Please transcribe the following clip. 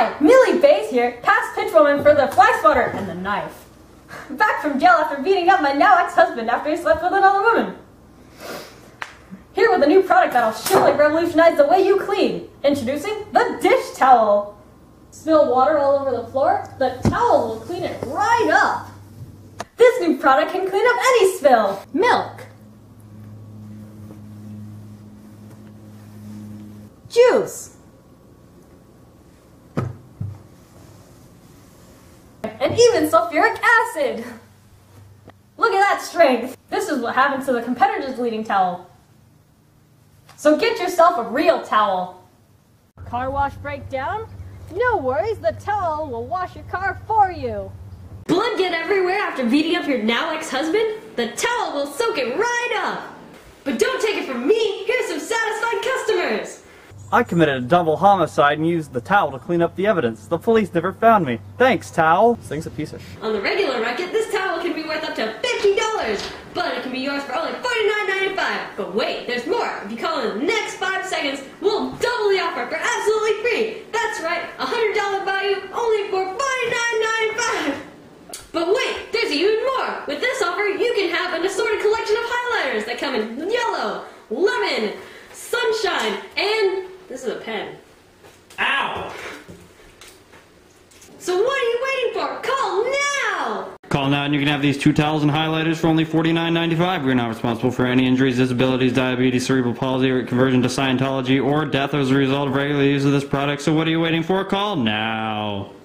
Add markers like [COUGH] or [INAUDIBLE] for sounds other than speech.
Hi, Millie Bays here, past pitch woman for the fly swatter and the knife. [LAUGHS] Back from jail after beating up my now ex-husband after he slept with another woman. Here with a new product that'll surely revolutionize the way you clean. Introducing the dish towel. Spill water all over the floor? The towel will clean it right up. This new product can clean up any spill. Milk. Juice. And even sulfuric acid. Look at that strength. This is what happens to the competitor's bleeding towel. So get yourself a real towel. Car wash breakdown? No worries, the towel will wash your car for you. Blood get everywhere after beating up your now ex-husband? The towel will soak it right up. But don't take it from me, here's some satisfied customers. I committed a double homicide and used the towel to clean up the evidence. The police never found me. Thanks, towel. This thing's a piece of. On the regular market, this towel can be worth up to $50, but it can be yours for only $49.95. But wait, there's more. If you call in the next five seconds, we'll double the offer for absolutely free. That's right, a $100 value only for $49.95. But wait, there's even more. With this offer, you can have an assorted collection of highlighters that come in yellow, lemon, sunshine, and this is a pen. Ow! So what are you waiting for? Call now! Call now and you can have these two towels and highlighters for only $49.95. We're not responsible for any injuries, disabilities, diabetes, cerebral palsy, or conversion to Scientology, or death as a result of regular use of this product. So what are you waiting for? Call now. God,